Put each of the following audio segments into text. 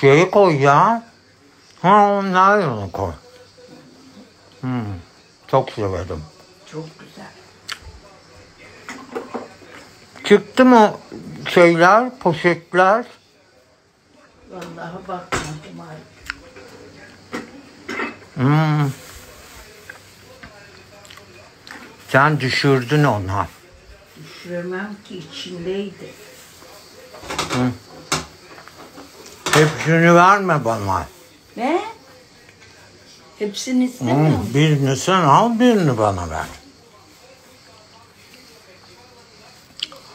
Şeyi koy ya. Ha o naylonu koy. Hmm, çok severim. Çok güzel. Çıktı mı şeyler, poşetler? Vallahi bakmadım ay. Hmm. Sen düşürdün onu. Düşüremem ki içindeydi. Hepsini verme bana. Ne? Hepsini istemiyorum. Hmm, birini sen al, birini bana ver.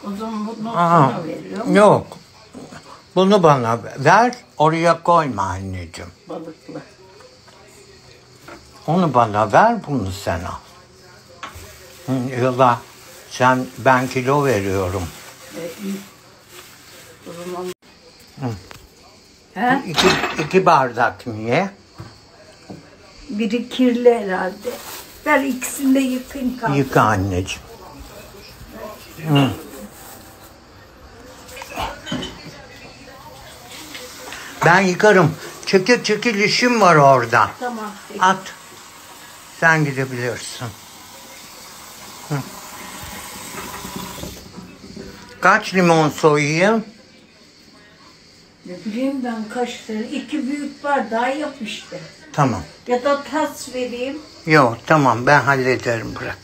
O zaman bunu Aa, sana veriyorum. yok. Bunu bana ver, oraya koyma anneciğim. Balıklı. Onu bana ver, bunu sen al. Hı, Yola, sen, ben kilo veriyorum. E, iyi. O zaman... Hı. He? İki, iki bardak niye? Biri kirli herhalde. Ver ikisini de yıkayın kalsın. Yıka anneciğim. Hı. Ben yıkarım. Çekil çekil işim var orada. Tamam. peki. At. Sen gidebilirsin. Hı. Kaç limon soyayım? Ne bileyim ben kaç tane. İki büyük var daha yap işte. Tamam. Ya da tas vereyim. Yok tamam ben hallederim bırak.